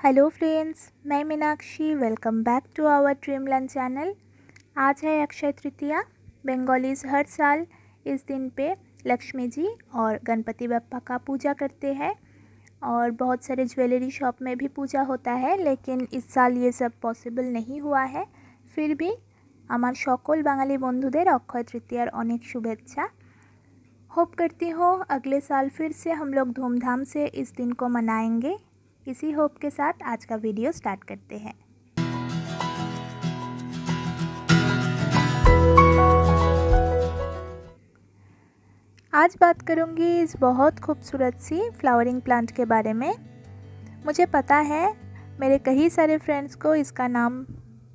Hello friends मैं Meenakshi welcome back to our dreamland channel आज है अक्षय तृतीया बंगालीज हर साल इस दिन पे लक्ष्मी जी और गणपति बप्पा का पूजा करते हैं और बहुत सारे ज्वेलरी शॉप में भी पूजा होता है लेकिन इस साल ये सब पॉसिबल नहीं हुआ है फिर भी আমার সকল বাঙালি বন্ধুদের অক্ষয় তৃতীয়ার অনেক শুভেচ্ছা होप करती हूँ अगले साल फिर से हम लोग धूमधाम से इस दिन को मनाएंगे इसी होप के साथ आज का वीडियो स्टार्ट करते हैं। आज बात करूँगी इस बहुत खूबसूरत सी फ्लावरिंग प्लांट के बारे में। मुझे पता है, मेरे कई सारे फ्रेंड्स को इसका नाम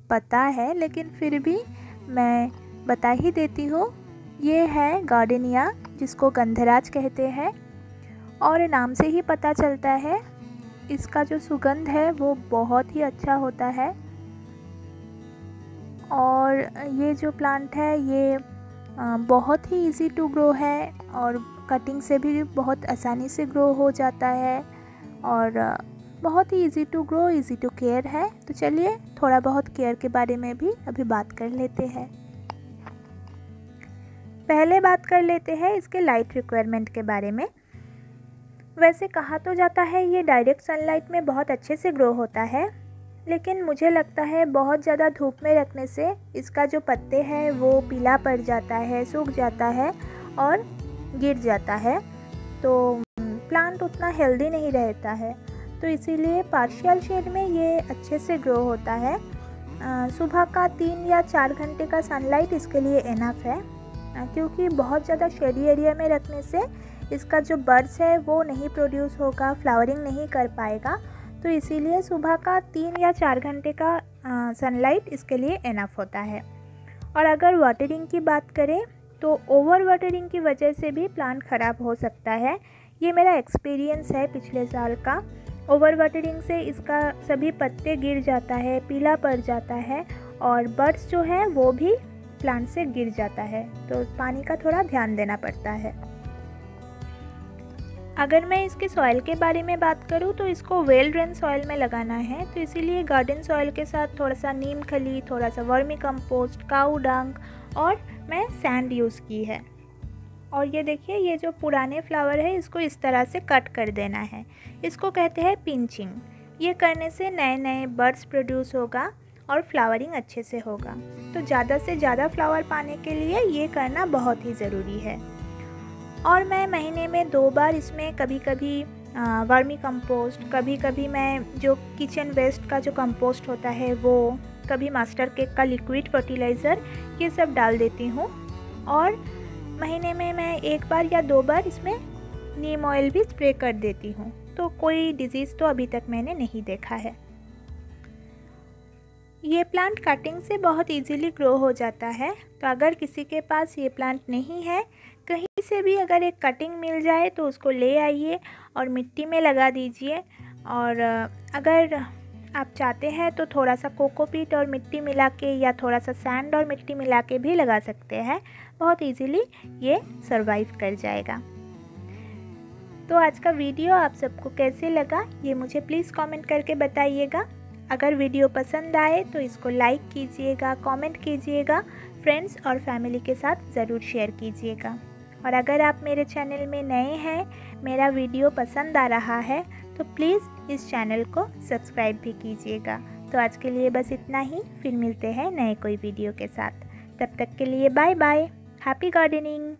पता है, लेकिन फिर भी मैं बता ही देती हूँ। ये है गार्डनिया, जिसको गंधराज कहते हैं, और नाम से ही पता चलता है। इसका जो सुगंध है वो बहुत ही अच्छा होता है। और ये जो प्लांट है, ये बहुत ही इजी टू ग्रो है और कटिंग से भी बहुत आसानी से ग्रो हो जाता है और बहुत ही easy to grow easy to care है। तो चलिए थोड़ा बहुत केयर के बारे में भी अभी बात कर लेते हैं। पहले बात कर लेते हैं इसके लाइट रिक्वायरमेंट के बारे में। वैसे कहा तो जाता है, ये डायरेक्ट सनलाइट में बहुत अच्छे से ग्रो होता है। लेकिन मुझे लगता है, बहुत ज़्यादा धूप में रखने से इसका जो पत्ते हैं, वो पीला पड़ जाता है, सूख जाता है और गिर जाता है। तो प्लांट उतना हेल्दी नहीं रहता है। तो इसीलिए पार्शियल शेड में ये अच्छे से ग्रो होता है। सुबह का तीन या चार घंटे का सनलाइट इसके लिए इनफ है। क्योंकि बहुत ज़्यादा शेडी एरिया में रखने से इसका जो बर्ड्स है, वो नहीं प्रोड्यूस होगा फ्लावरिंग नहीं कर पाएगा। तो इसीलिए सुबह का तीन या चार घंटे का सनलाइट इसके लिए इनफ होता है। और अगर वाटरिंग की बात करें तो ओवर वाटरिंग की वजह से भी प्लांट ख़राब हो सकता है। ये मेरा एक्सपीरियंस है पिछले साल का। ओवर वाटरिंग से इसका सभी पत्ते गिर जाता है, पीला पड़ जाता है और बर्ड्स जो है, वो भी प्लांट से गिर जाता है। तो पानी का थोड़ा ध्यान देना पड़ता है। अगर मैं इसके सॉइल के बारे में बात करूँ तो इसको वेल ड्रेन सॉइल में लगाना है। तो इसीलिए गार्डन सॉइल के साथ थोड़ा सा नीम खली थोड़ा सा वर्मी कंपोस्ट काऊ डंग और मैं सैंड यूज़ की है। और ये देखिए, ये जो पुराने फ्लावर है, इसको इस तरह से कट कर देना है। इसको कहते हैं पिंचिंग ये करने से नए नए बर्ड्स प्रोड्यूस होगा और फ्लावरिंग अच्छे से होगा। तो ज़्यादा से ज़्यादा फ्लावर पाने के लिए ये करना बहुत ही ज़रूरी है। और मैं महीने में दो बार इसमें कभी कभी वर्मी कंपोस्ट कभी कभी मैं जो किचन वेस्ट का जो कंपोस्ट होता है वो कभी मास्टर केक का लिक्विड फर्टिलाइज़र ये सब डाल देती हूँ। और महीने में मैं एक बार या दो बार इसमें नीम ऑयल भी स्प्रे कर देती हूँ। तो कोई डिज़ीज़ तो अभी तक मैंने नहीं देखा है। ये प्लांट कटिंग से बहुत इजीली ग्रो हो जाता है। तो अगर किसी के पास ये प्लांट नहीं है, कहीं से भी अगर एक कटिंग मिल जाए तो उसको ले आइए और मिट्टी में लगा दीजिए। और अगर आप चाहते हैं तो थोड़ा सा कोकोपीट और मिट्टी मिला के या थोड़ा सा सैंड और मिट्टी मिला के भी लगा सकते हैं। बहुत इजीली ये सरवाइव कर जाएगा। तो आज का वीडियो आप सबको कैसे लगा, ये मुझे प्लीज़ कमेंट करके बताइएगा। अगर वीडियो पसंद आए तो इसको लाइक कीजिएगा कमेंट कीजिएगा फ्रेंड्स और फैमिली के साथ ज़रूर शेयर कीजिएगा। और अगर आप मेरे चैनल में नए हैं, मेरा वीडियो पसंद आ रहा है तो प्लीज़ इस चैनल को सब्सक्राइब भी कीजिएगा। तो आज के लिए बस इतना ही, फिर मिलते हैं नए कोई वीडियो के साथ। तब तक के लिए बाय बाय हैप्पी गार्डनिंग